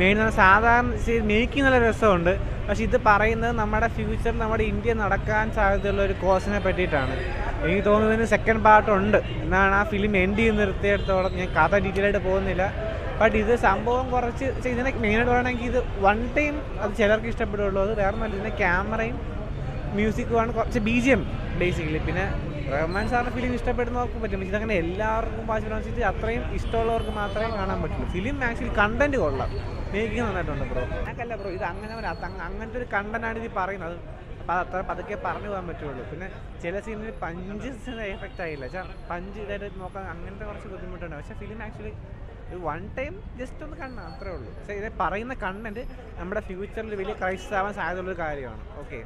Main സാധാരണ making നല്ല രസമുണ്ട്. പക്ഷെ ഇത് പറയുന്നത് നമ്മുടെ ഫ്യൂച്ചർ നമ്മുടെ ഇന്ത്യ നടക്കാൻ സാധ്യതയുള്ള ഒരു കോസിനെ പറ്റിയിട്ടാണ്. എനിക്ക് തോന്നുന്നതിന് സെക്കൻഡ് പാർട്ട് ഉണ്ട്. എന്നാണ് ആ ഫിലിം എൻഡ് ചെയ്ത് നിർത്തിയെടുത്തോളം ഞാൻ കഥ ഡീറ്റെയിൽ ആയിട്ട് പോകുന്നില്ല. ബട്ട് ഇത് സംഭവം കുറച്ച് ഇതിനെ മെയിനായിട്ട് പറയുകയാണെങ്കിൽ ഇത് വൺ ടൈം അത് ചിലർക്ക് ഇഷ്ടപ്പെടുള്ളൂ അത് വേറെ നല്ല ഇതിന്റെ ക്യാമറയും മ്യൂസിക്കുമാണ് കുറച്ച് ബി ജി എം ബേസിക്കലി പിന്നെ റഹ്മാൻ സാറിന്റെ ഫിലിം ഇഷ്ടപ്പെടുന്നവർക്ക് പറ്റും. ഇതങ്ങനെ എല്ലാവർക്കും വാച്ചിട്ട് വെച്ചിട്ട് അത്രയും ഇഷ്ടമുള്ളവർക്ക് മാത്രമേ കാണാൻ പറ്റുള്ളൂ. ഫിലിം ആക്ച്വലി കണ്ടന്റ് കൊള്ളാം. മേക്കിംഗ് നന്നായിട്ടുണ്ട് ബ്രോ. അങ്ങനല്ല ബ്രോ ഇത് അങ്ങനെ അങ്ങനത്തെ ഒരു കണ്ടന്റാണ് ഇത് പറയുന്നത്. അപ്പോൾ അപ്പം അത് അത്ര പതുക്കെ പറഞ്ഞു പോകാൻ പറ്റുള്ളൂ. പിന്നെ ചില സീനിൽ പഞ്ച് എഫക്റ്റ് ആയില്ല. പഞ്ച് ഇതായിട്ട് നോക്കാൻ അങ്ങനത്തെ കുറച്ച് ബുദ്ധിമുട്ടുണ്ട്. പക്ഷേ film actually one time just ഒന്ന് കണ്ണ അത്രേ ഉള്ളൂ. പക്ഷേ ഇത് പറയുന്ന കണ്ടന്റ് നമ്മുടെ ഫ്യൂച്ചറിൽ വലിയ ക്രൈസിസ് ആവാൻ സാധ്യതയുള്ളൊരു കാര്യമാണ്. ഓക്കെ